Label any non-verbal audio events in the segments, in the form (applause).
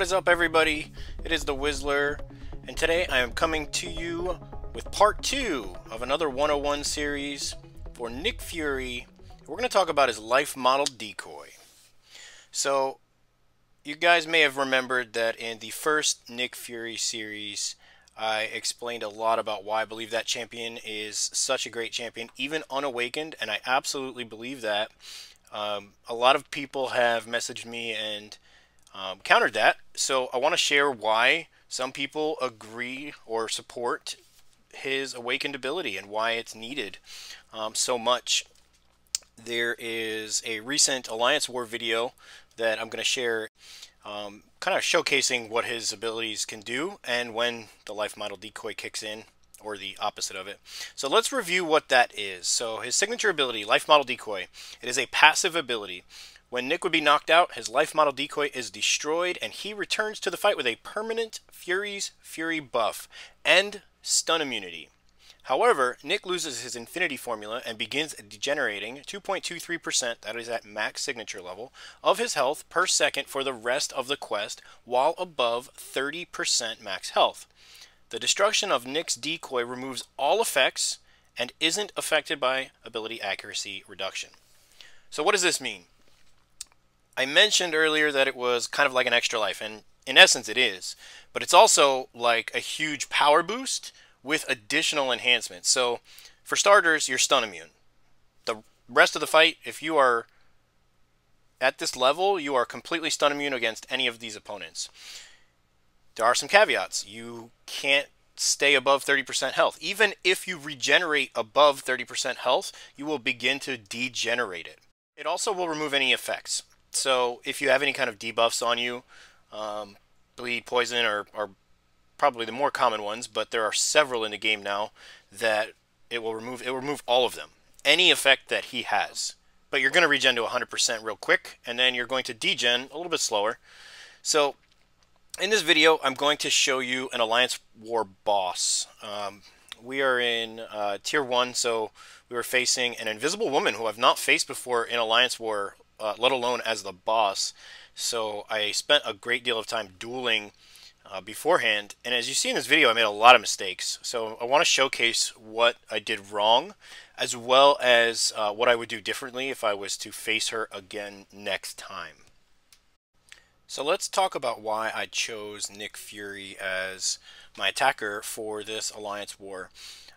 What is up, everybody? It is the Wizzler, and today I am coming to you with part two of another 101 series for Nick Fury. We're going to talk about his life model decoy. So, you guys may have remembered that in the first Nick Fury series, I explained a lot about why I believe that champion is such a great champion, even unawakened, and I absolutely believe that. Um, a lot of people have messaged me and um, countered that, so I want to share why some people agree or support his awakened ability and why it's needed um, so much. There is a recent Alliance War video that I'm going to share um, kind of showcasing what his abilities can do and when the life model decoy kicks in or the opposite of it. So let's review what that is. So his signature ability, life model decoy, it is a passive ability. When Nick would be knocked out, his life model decoy is destroyed and he returns to the fight with a permanent Fury's Fury buff and stun immunity. However, Nick loses his Infinity Formula and begins degenerating 2.23%, that is at max signature level, of his health per second for the rest of the quest while above 30% max health. The destruction of Nick's decoy removes all effects and isn't affected by ability accuracy reduction. So what does this mean? I mentioned earlier that it was kind of like an extra life, and in essence it is, but it's also like a huge power boost with additional enhancements. So, for starters, you're stun immune. The rest of the fight, if you are at this level, you are completely stun immune against any of these opponents. There are some caveats. You can't stay above 30% health. Even if you regenerate above 30% health, you will begin to degenerate it. It also will remove any effects. So if you have any kind of debuffs on you, um, bleed, poison, or, or probably the more common ones, but there are several in the game now that it will remove. It will remove all of them, any effect that he has. But you're going to regen to 100% real quick, and then you're going to degen a little bit slower. So in this video, I'm going to show you an Alliance War boss. Um, we are in uh, Tier 1, so we were facing an invisible woman who I've not faced before in Alliance War, uh, let alone as the boss. So I spent a great deal of time dueling uh, beforehand. And as you see in this video, I made a lot of mistakes. So I want to showcase what I did wrong, as well as uh, what I would do differently if I was to face her again next time. So let's talk about why I chose Nick Fury as my attacker for this Alliance War.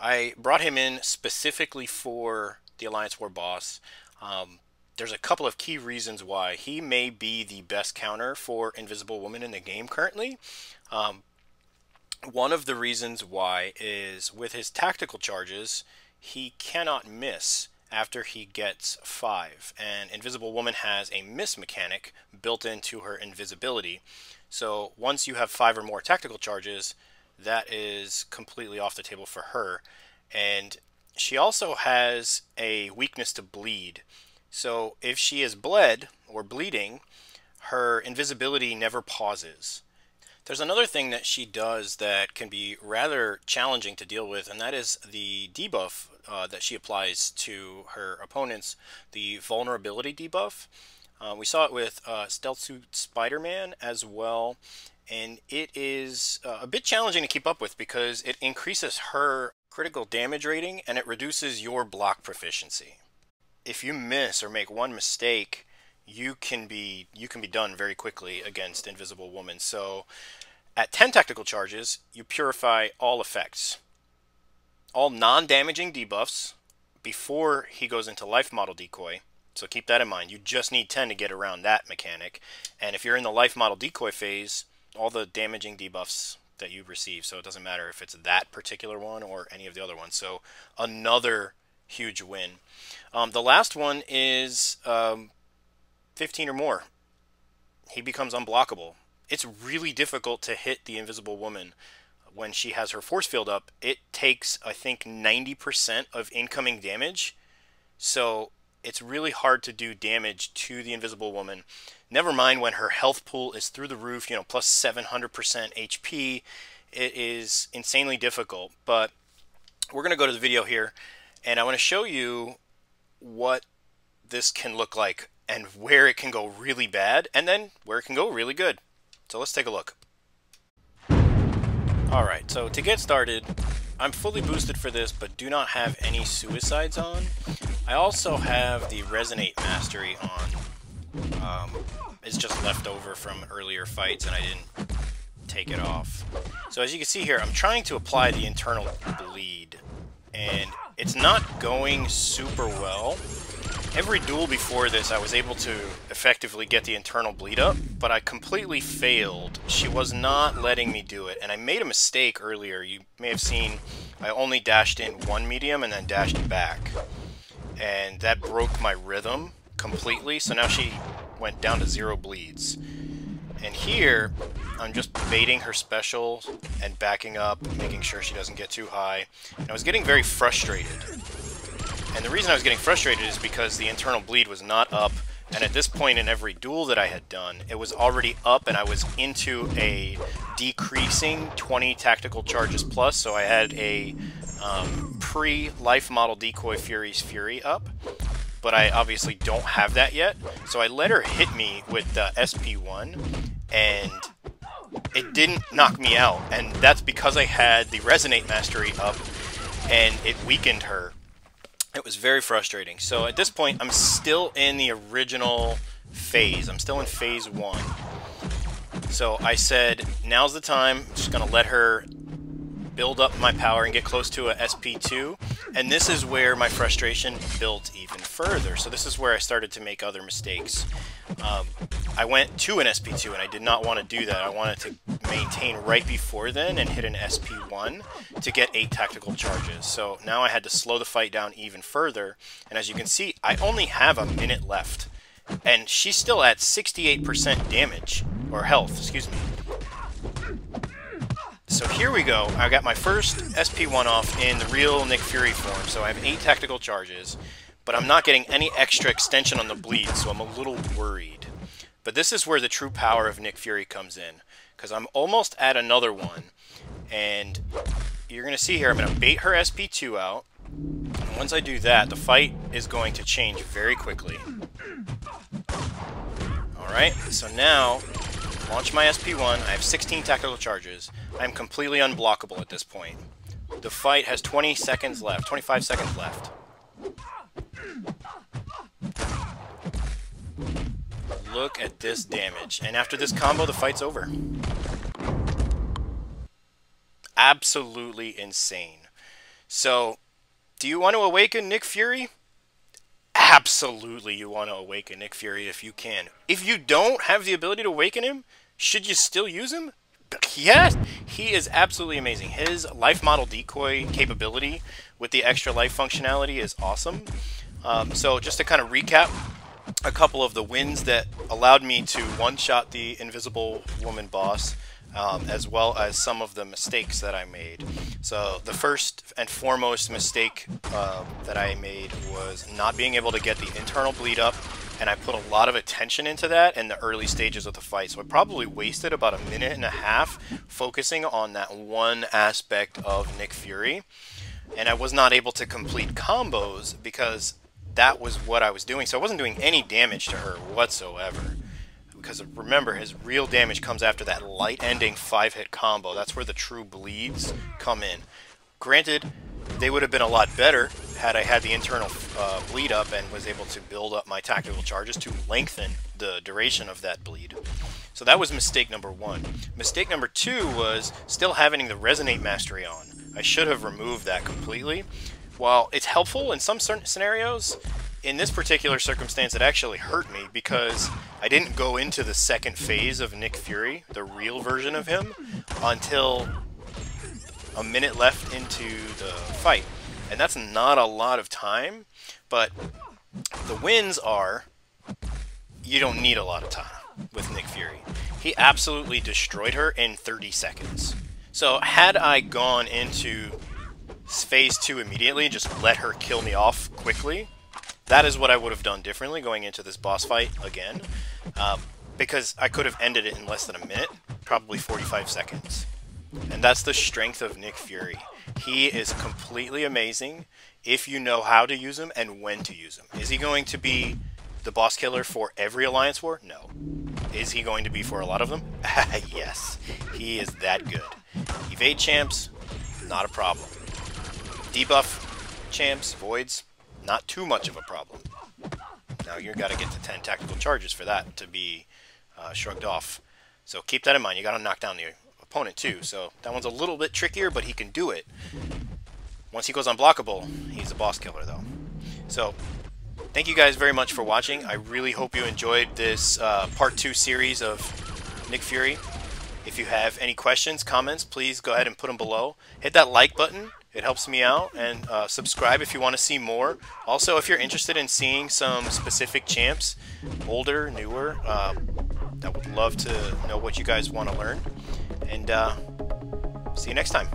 I brought him in specifically for the Alliance War boss. Um, there's a couple of key reasons why he may be the best counter for Invisible Woman in the game currently. Um, one of the reasons why is with his tactical charges, he cannot miss after he gets five. And Invisible Woman has a miss mechanic built into her invisibility. So once you have five or more tactical charges, that is completely off the table for her. And she also has a weakness to bleed. So if she is bled or bleeding, her invisibility never pauses. There's another thing that she does that can be rather challenging to deal with, and that is the debuff uh, that she applies to her opponents, the vulnerability debuff. Uh, we saw it with uh, Stealth Suit Spider-Man as well, and it is uh, a bit challenging to keep up with because it increases her critical damage rating and it reduces your block proficiency. If you miss or make one mistake, you can be you can be done very quickly against Invisible Woman. So at 10 tactical charges, you purify all effects. All non-damaging debuffs before he goes into life model decoy. So keep that in mind. You just need 10 to get around that mechanic. And if you're in the life model decoy phase, all the damaging debuffs that you receive. So it doesn't matter if it's that particular one or any of the other ones. So another huge win. Um, the last one is um, 15 or more. He becomes unblockable. It's really difficult to hit the Invisible Woman when she has her force field up. It takes, I think, 90% of incoming damage. So it's really hard to do damage to the Invisible Woman. Never mind when her health pool is through the roof, you know, plus 700% HP. It is insanely difficult. But we're going to go to the video here, and I want to show you what this can look like and where it can go really bad, and then where it can go really good. So let's take a look. Alright, so to get started, I'm fully boosted for this, but do not have any suicides on. I also have the Resonate Mastery on. Um, it's just left over from earlier fights, and I didn't take it off. So as you can see here, I'm trying to apply the internal bleed, and it's not going super well. Every duel before this, I was able to effectively get the internal bleed up, but I completely failed. She was not letting me do it, and I made a mistake earlier. You may have seen I only dashed in one medium and then dashed back. And that broke my rhythm completely, so now she went down to zero bleeds. And here, I'm just baiting her special and backing up, making sure she doesn't get too high. And I was getting very frustrated. And the reason I was getting frustrated is because the internal bleed was not up, and at this point in every duel that I had done, it was already up and I was into a decreasing 20 tactical charges plus, so I had a um, pre-life model decoy Fury's Fury up, but I obviously don't have that yet, so I let her hit me with the SP1, and it didn't knock me out, and that's because I had the Resonate Mastery up, and it weakened her it was very frustrating. So at this point, I'm still in the original phase. I'm still in phase one. So I said, now's the time. I'm just going to let her build up my power and get close to a SP2. And this is where my frustration built even further. So this is where I started to make other mistakes. Um, I went to an SP2 and I did not want to do that. I wanted to maintain right before then and hit an SP1 to get 8 tactical charges. So now I had to slow the fight down even further. And as you can see, I only have a minute left. And she's still at 68% damage, or health, excuse me. So here we go. I got my first SP1 off in the real Nick Fury form. So I have 8 tactical charges but I'm not getting any extra extension on the bleed, so I'm a little worried. But this is where the true power of Nick Fury comes in, because I'm almost at another one, and you're going to see here, I'm going to bait her SP2 out. And once I do that, the fight is going to change very quickly. Alright, so now, launch my SP1, I have 16 tactical charges. I'm completely unblockable at this point. The fight has 20 seconds left, 25 seconds left. Look at this damage. And after this combo, the fight's over. Absolutely insane. So, do you want to awaken Nick Fury? Absolutely you want to awaken Nick Fury if you can. If you don't have the ability to awaken him, should you still use him? Yes! He is absolutely amazing. His life model decoy capability with the extra life functionality is awesome. Um, so just to kind of recap, a couple of the wins that allowed me to one-shot the Invisible Woman boss, um, as well as some of the mistakes that I made. So the first and foremost mistake uh, that I made was not being able to get the internal bleed up, and I put a lot of attention into that in the early stages of the fight. So I probably wasted about a minute and a half focusing on that one aspect of Nick Fury, and I was not able to complete combos because that was what I was doing. So I wasn't doing any damage to her whatsoever. Because remember, his real damage comes after that light ending five hit combo. That's where the true bleeds come in. Granted, they would have been a lot better had I had the internal uh, bleed up and was able to build up my tactical charges to lengthen the duration of that bleed. So that was mistake number one. Mistake number two was still having the Resonate Mastery on. I should have removed that completely while it's helpful in some certain scenarios, in this particular circumstance it actually hurt me because I didn't go into the second phase of Nick Fury, the real version of him, until a minute left into the fight. And that's not a lot of time, but the wins are you don't need a lot of time with Nick Fury. He absolutely destroyed her in 30 seconds. So had I gone into phase two immediately, just let her kill me off quickly. That is what I would have done differently going into this boss fight again. Um, because I could have ended it in less than a minute, probably 45 seconds. And that's the strength of Nick Fury. He is completely amazing if you know how to use him and when to use him. Is he going to be the boss killer for every Alliance War? No. Is he going to be for a lot of them? (laughs) yes, he is that good. Evade champs, not a problem. Debuff champs, voids, not too much of a problem. Now you've got to get to 10 tactical charges for that to be uh, shrugged off. So keep that in mind. You got to knock down the opponent too. So that one's a little bit trickier, but he can do it. Once he goes unblockable, he's a boss killer though. So thank you guys very much for watching. I really hope you enjoyed this uh, part two series of Nick Fury. If you have any questions, comments, please go ahead and put them below. Hit that like button. It helps me out. And uh, subscribe if you want to see more. Also, if you're interested in seeing some specific champs, older, newer, uh, I would love to know what you guys want to learn. And uh, see you next time.